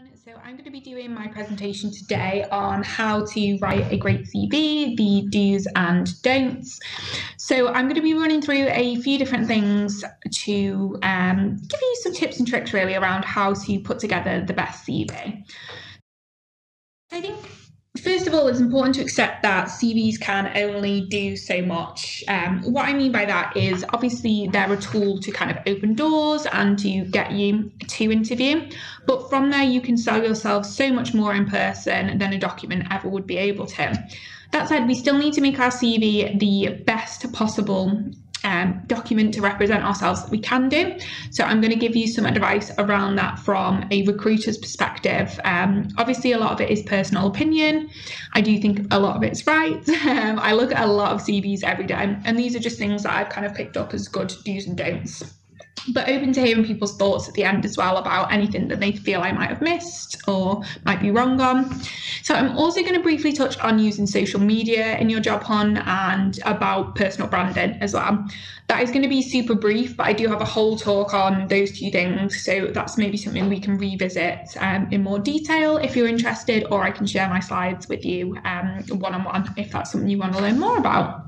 everyone. So I'm going to be doing my presentation today on how to write a great CV, the do's and don'ts. So I'm going to be running through a few different things to um, give you some tips and tricks really around how to put together the best CV. I think First of all, it's important to accept that CVs can only do so much. Um, what I mean by that is obviously they're a tool to kind of open doors and to get you to interview, but from there you can sell yourself so much more in person than a document ever would be able to. That said, we still need to make our CV the best possible um, document to represent ourselves that we can do. So I'm going to give you some advice around that from a recruiter's perspective. Um, obviously, a lot of it is personal opinion. I do think a lot of it's right. Um, I look at a lot of CVs every day, and these are just things that I've kind of picked up as good do's and don'ts but open to hearing people's thoughts at the end as well about anything that they feel I might have missed or might be wrong on. So, I'm also going to briefly touch on using social media in your job hunt and about personal branding as well. That is going to be super brief, but I do have a whole talk on those two things. So, that's maybe something we can revisit um, in more detail if you're interested, or I can share my slides with you one on one if that's something you want to learn more about.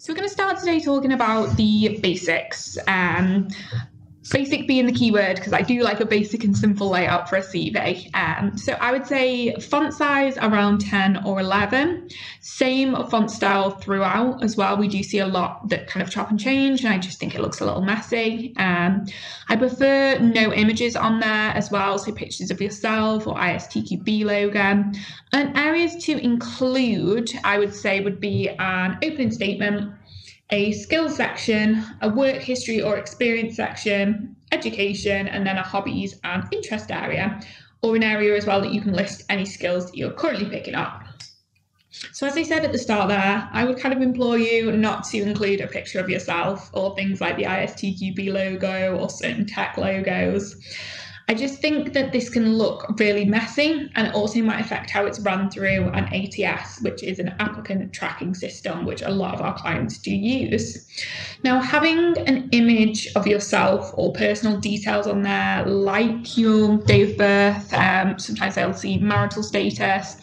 So we're going to start today talking about the basics. Um, basic being the keyword because I do like a basic and simple layout for a CV. Um, so I would say font size around 10 or 11. Same font style throughout as well. We do see a lot that kind of chop and change, and I just think it looks a little messy. Um, I prefer no images on there as well, so pictures of yourself or ISTQB logo. And areas to include, I would say, would be an opening statement a skills section, a work history or experience section, education, and then a hobbies and interest area, or an area as well that you can list any skills that you're currently picking up. So, as I said at the start there, I would kind of implore you not to include a picture of yourself or things like the ISTQB logo or certain tech logos. I just think that this can look really messy and it also might affect how it's run through an ATS, which is an applicant tracking system, which a lot of our clients do use. Now, having an image of yourself or personal details on there, like your date of birth, um, sometimes they'll see marital status,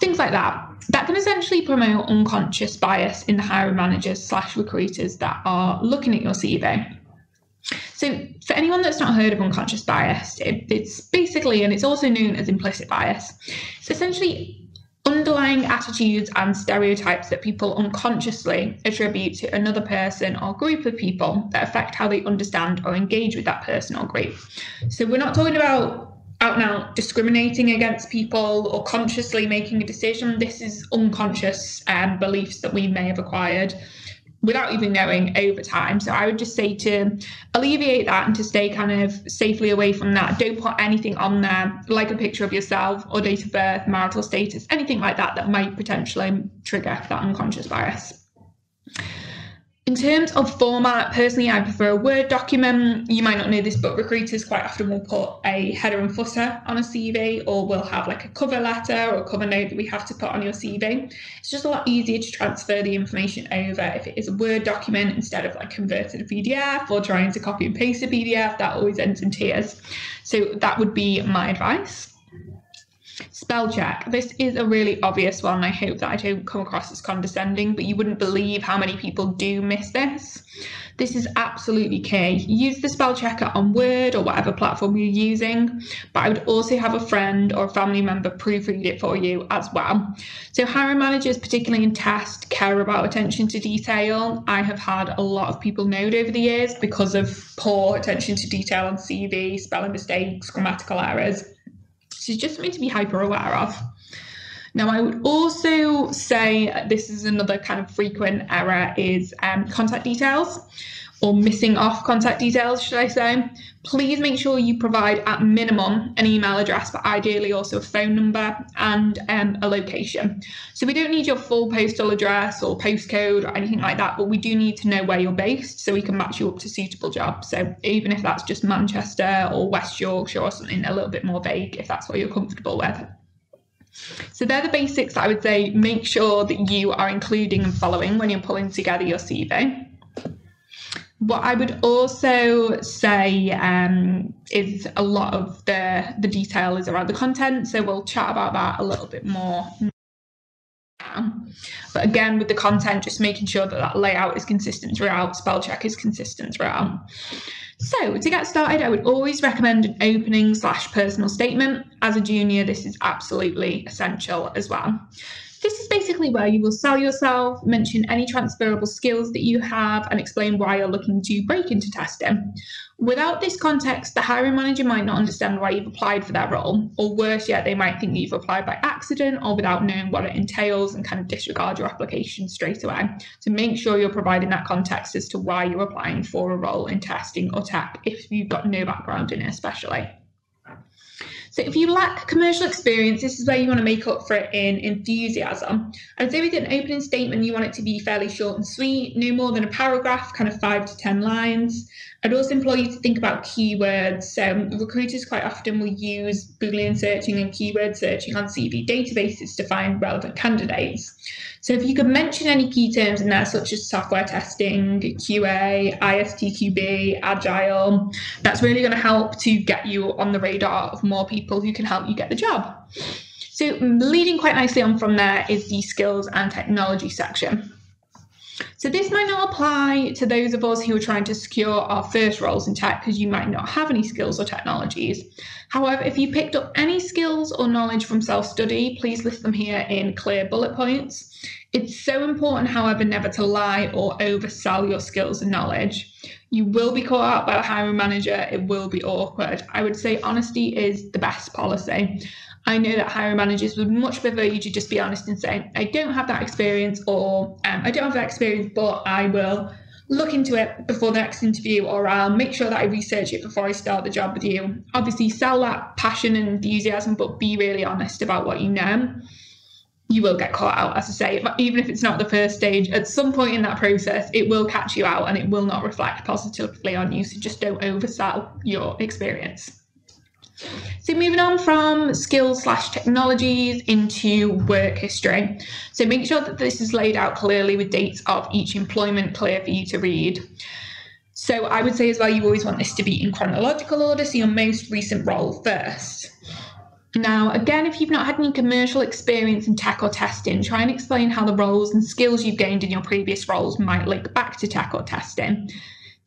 things like that, that can essentially promote unconscious bias in the hiring managers slash recruiters that are looking at your CV. So, for anyone that's not heard of unconscious bias, it, it's basically, and it's also known as implicit bias, it's essentially underlying attitudes and stereotypes that people unconsciously attribute to another person or group of people that affect how they understand or engage with that person or group. So, we're not talking about out and out discriminating against people or consciously making a decision. This is unconscious um, beliefs that we may have acquired without even knowing over time. So I would just say to alleviate that and to stay kind of safely away from that. Don't put anything on there like a picture of yourself or date of birth, marital status, anything like that that might potentially trigger that unconscious bias. In terms of format, personally, I prefer a Word document. You might not know this, but recruiters quite often will put a header and footer on a CV, or we'll have like a cover letter or cover note that we have to put on your CV. It's just a lot easier to transfer the information over if it is a Word document instead of like converted a PDF or trying to copy and paste a PDF. That always ends in tears. So that would be my advice. Spell check. This is a really obvious one. I hope that I don't come across as condescending, but you wouldn't believe how many people do miss this. This is absolutely key. Use the spell checker on Word or whatever platform you're using, but I would also have a friend or a family member proofread it for you as well. So, hiring managers, particularly in test, care about attention to detail. I have had a lot of people note over the years because of poor attention to detail on CV, spelling mistakes, grammatical errors. So just something to be hyper aware of. Now, I would also say this is another kind of frequent error is um, contact details or missing off contact details, should I say. Please make sure you provide at minimum an email address, but ideally also a phone number and um, a location. So we don't need your full postal address or postcode or anything like that, but we do need to know where you're based so we can match you up to suitable jobs. So even if that's just Manchester or West Yorkshire or something a little bit more vague, if that's what you're comfortable with. So they're the basics I would say make sure that you are including and following when you're pulling together your CV. What I would also say um, is a lot of the the detail is around the content, so we'll chat about that a little bit more. But again, with the content, just making sure that that layout is consistent throughout, spell check is consistent throughout. So to get started, I would always recommend an opening slash personal statement. As a junior, this is absolutely essential as well. This is basically where you will sell yourself, mention any transferable skills that you have, and explain why you're looking to break into testing. Without this context, the hiring manager might not understand why you've applied for that role, or worse yet, they might think you've applied by accident or without knowing what it entails and kind of disregard your application straight away. So make sure you're providing that context as to why you're applying for a role in testing or tech if you've got no background in it, especially. So if you lack commercial experience, this is where you want to make up for it in enthusiasm. I'd say with an opening statement, you want it to be fairly short and sweet, no more than a paragraph, kind of five to 10 lines. I'd also employ you to think about keywords. So um, recruiters quite often will use Boolean searching and keyword searching on CV databases to find relevant candidates. So if you could mention any key terms in there, such as software testing, QA, ISTQB, agile, that's really going to help to get you on the radar of more people who can help you get the job. So leading quite nicely on from there is the skills and technology section. So this might not apply to those of us who are trying to secure our first roles in tech because you might not have any skills or technologies. However, if you picked up any skills or knowledge from self-study, please list them here in clear bullet points. It's so important, however, never to lie or oversell your skills and knowledge. You will be caught out by a hiring manager. It will be awkward. I would say honesty is the best policy. I know that hiring managers would much prefer you to just be honest and say, I don't have that experience, or um, I don't have that experience, but I will look into it before the next interview, or I'll make sure that I research it before I start the job with you. Obviously, sell that passion and enthusiasm, but be really honest about what you know. You will get caught out, as I say, even if it's not the first stage. At some point in that process, it will catch you out and it will not reflect positively on you. So just don't oversell your experience. So moving on from skills slash technologies into work history. So make sure that this is laid out clearly with dates of each employment clear for you to read. So I would say as well, you always want this to be in chronological order, so your most recent role first. Now, again, if you've not had any commercial experience in tech or testing, try and explain how the roles and skills you've gained in your previous roles might link back to tech or testing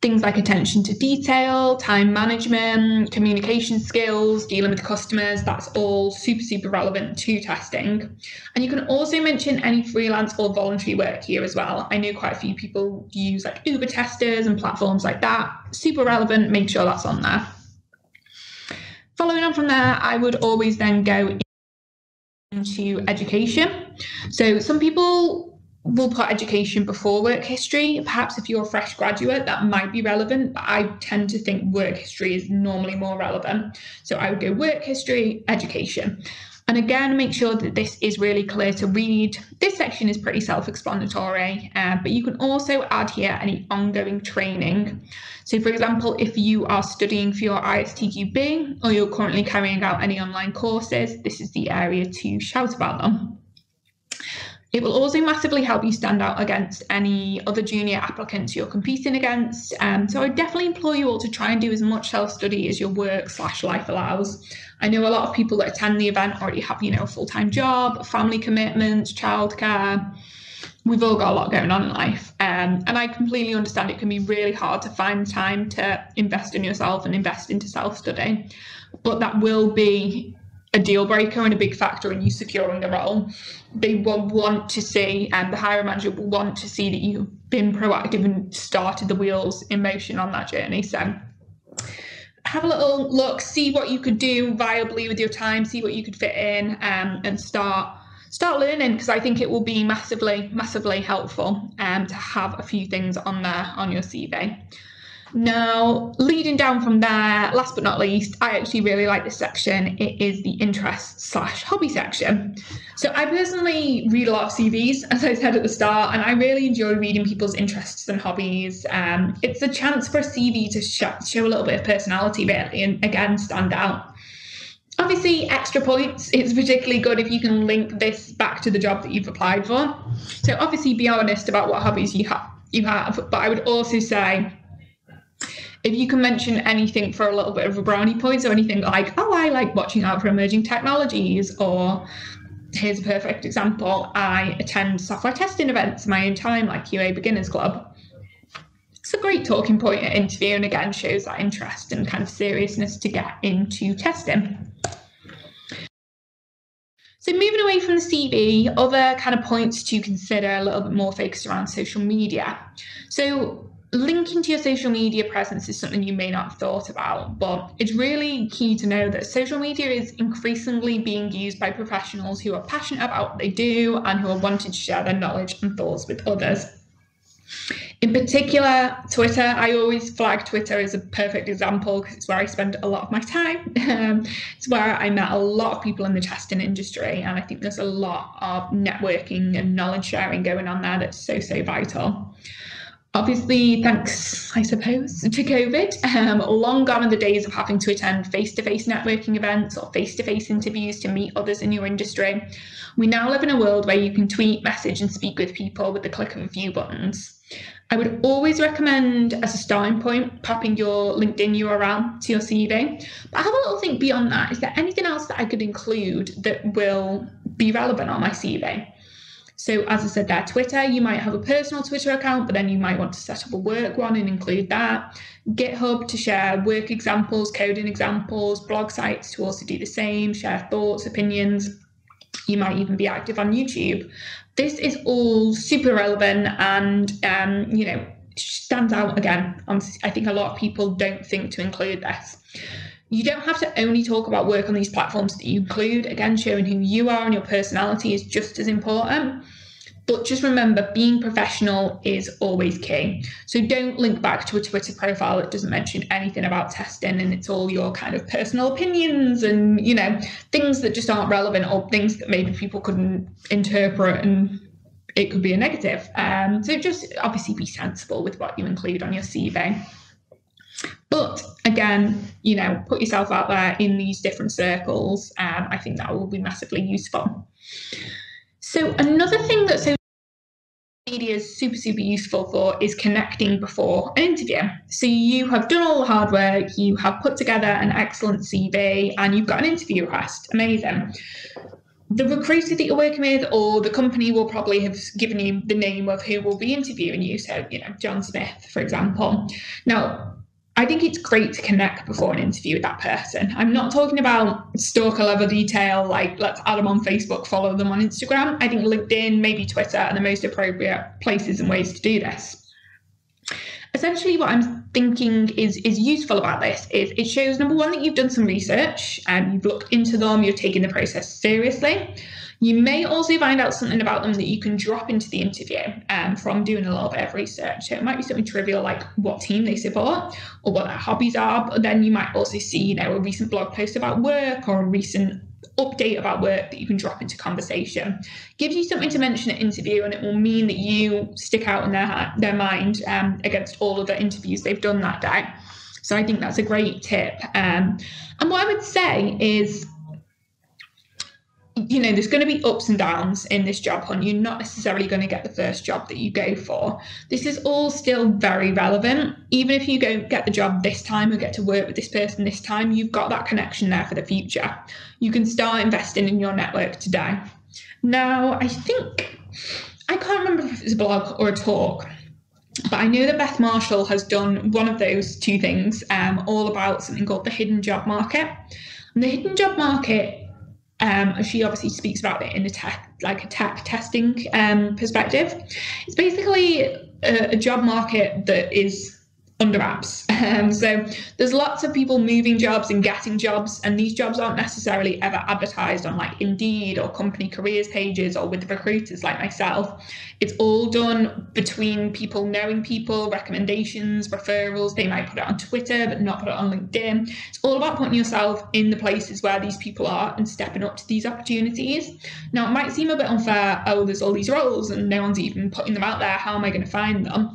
things like attention to detail, time management, communication skills, dealing with customers, that's all super, super relevant to testing. And you can also mention any freelance or voluntary work here as well. I know quite a few people use like Ubertesters and platforms like that. Super relevant, make sure that's on there. Following on from there, I would always then go into education. So some people we'll put education before work history. Perhaps if you're a fresh graduate, that might be relevant, but I tend to think work history is normally more relevant. So I would go work history, education. And again, make sure that this is really clear to read. This section is pretty self explanatory, uh, but you can also add here any ongoing training. So, for example, if you are studying for your ISTQB or you're currently carrying out any online courses, this is the area to shout about them. It will also massively help you stand out against any other junior applicants you're competing against. Um, so I definitely implore you all to try and do as much self-study as your work slash life allows. I know a lot of people that attend the event already have, you know, a full-time job, family commitments, childcare. We've all got a lot going on in life. Um, and I completely understand it can be really hard to find time to invest in yourself and invest into self-study. But that will be a deal breaker and a big factor in you securing the role. They will want to see, and the hiring manager will want to see that you've been proactive and started the wheels in motion on that journey. So have a little look, see what you could do viably with your time, see what you could fit in, um, and start start learning because I think it will be massively, massively helpful um, to have a few things on there on your CV. Now, leading down from there, last but not least, I actually really like this section. It is the interest slash hobby section. So I personally read a lot of CVs, as I said at the start, and I really enjoy reading people's interests and hobbies. Um, it's a chance for a CV to sh- show a little bit of personality, really, and again, stand out. Obviously, extra points. It's particularly good if you can link this back to the job that you've applied for. So obviously, be honest about what hobbies you have. You have, but I would also say if you can mention anything for a little bit of a brownie point, so anything like, oh, I like watching out for emerging technologies, or here's a perfect example I attend software testing events in my own time, like QA Beginners Club. It's a great talking point at interview, and again, shows that interest and kind of seriousness to get into testing. So moving away from the CV, other kind of points to consider a little bit more focused around social media. So linking to your social media presence is something you may not have thought about, but it's really key to know that social media is increasingly being used by professionals who are passionate about what they do and who are wanting to share their knowledge and thoughts with others. In particular, Twitter, I always flag Twitter as a perfect example because it's where I spend a lot of my time. Um, it's where I met a lot of people in the testing industry, and I think there's a lot of networking and knowledge sharing going on there that's so, so vital. Obviously, thanks, I suppose, to COVID, um, long gone are the days of having to attend face to face networking events or face to face interviews to meet others in your industry. We now live in a world where you can tweet, message, and speak with people with the click of a few buttons. I would always recommend, as a starting point, popping your LinkedIn URL to your CV. But I have a little think beyond that. Is there anything else that I could include that will be relevant on my CV? So, as I said there, Twitter, you might have a personal Twitter account, but then you might want to set up a work one and include that. GitHub to share work examples, coding examples, blog sites to also do the same, share thoughts, opinions. You might even be active on YouTube. This is all super relevant and, um, you know, stands out again. I think a lot of people don't think to include this. You don't have to only talk about work on these platforms that you include. Again, showing who you are and your personality is just as important. But just remember, being professional is always key. So don't link back to a Twitter profile that doesn't mention anything about testing and it's all your kind of personal opinions and, you know, things that just aren't relevant or things that maybe people couldn't interpret and it could be a negative. Um, so just obviously be sensible with what you include on your CV. But again, you know, put yourself out there in these different circles. Um, I think that will be massively useful. So another thing that social media is super, super useful for is connecting before an interview. So you have done all the hard work, you have put together an excellent CV, and you've got an interview request. Amazing the recruiter that you're working with or the company will probably have given you the name of who will be interviewing you. So, you know, John Smith, for example. Now, I think it's great to connect before an interview with that person. I'm not talking about stalker level detail, like let's add them on Facebook, follow them on Instagram. I think LinkedIn, maybe Twitter are the most appropriate places and ways to do this. Essentially, what I'm thinking is is useful about this is it shows number one that you've done some research and you've looked into them, you're taking the process seriously. You may also find out something about them that you can drop into the interview um, from doing a little bit of research. So it might be something trivial like what team they support or what their hobbies are, but then you might also see, you know, a recent blog post about work or a recent update about work that you can drop into conversation. Gives you something to mention at interview, and it will mean that you stick out in their their mind um, against all of the interviews they've done that day. So I think that's a great tip. Um, and what I would say is you know, there's going to be ups and downs in this job hunt. You're not necessarily going to get the first job that you go for. This is all still very relevant. Even if you don't get the job this time or get to work with this person this time, you've got that connection there for the future. You can start investing in your network today. Now, I think, I can't remember if it's a blog or a talk, but I know that Beth Marshall has done one of those two things, um, all about something called the hidden job market. And the hidden job market um, she obviously speaks about it in a tech, like a tech testing um, perspective. It's basically a, a job market that is under wraps. Um, so there's lots of people moving jobs and getting jobs, and these jobs aren't necessarily ever advertised on like Indeed or company careers pages or with recruiters like myself. It's all done between people knowing people, recommendations, referrals. They might put it on Twitter, but not put it on LinkedIn. It's all about putting yourself in the places where these people are and stepping up to these opportunities. Now, it might seem a bit unfair. Oh, there's all these roles and no one's even putting them out there. How am I going to find them?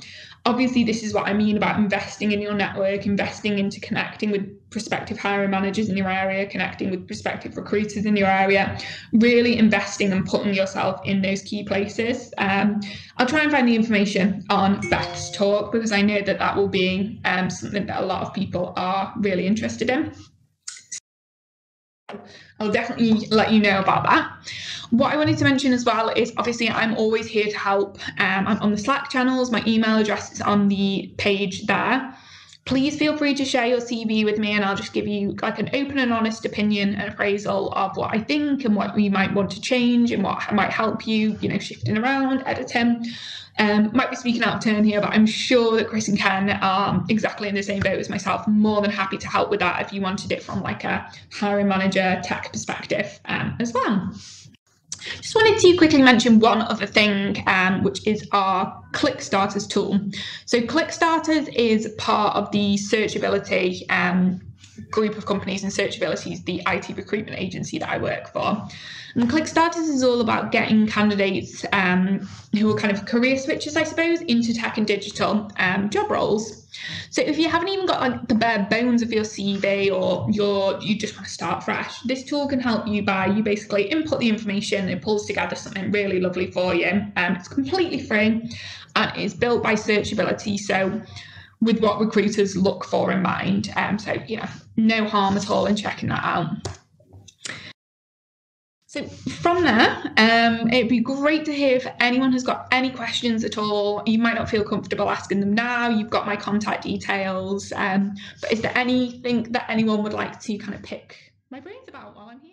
Obviously, this is what I mean about investing in your network, investing into connecting with prospective hiring managers in your area, connecting with prospective recruiters in your area, really investing and putting yourself in those key places. Um, I'll try and find the information on Beth's talk because I know that that will be um, something that a lot of people are really interested in. I'll definitely let you know about that. What I wanted to mention as well is obviously I'm always here to help. Um, I'm on the Slack channels, my email address is on the page there. Please feel free to share your CV with me and I'll just give you like an open and honest opinion and appraisal of what I think and what you might want to change and what might help you, you know, shifting around, editing. Um, might be speaking out of turn here, but I'm sure that Chris and Ken are exactly in the same boat as myself. More than happy to help with that if you wanted it from like a hiring manager tech perspective um, as well. Just wanted to quickly mention one other thing, um, which is our ClickStarters tool. So ClickStarters is part of the searchability um, group of companies and Searchability is the IT recruitment agency that I work for. And ClickStarters is all about getting candidates um, who are kind of career switchers, I suppose, into tech and digital um, job roles. So if you haven't even got like the bare bones of your CV or you're you just want to start fresh, this tool can help you by you basically input the information, it pulls together something really lovely for you. Um, it's completely free and it's built by Searchability. So with what recruiters look for in mind. Um, so, know, no harm at all in checking that out. So from there, um, it'd be great to hear if anyone has got any questions at all. You might not feel comfortable asking them now. You've got my contact details. Um, but is there anything that anyone would like to kind of pick my brains about while I'm here?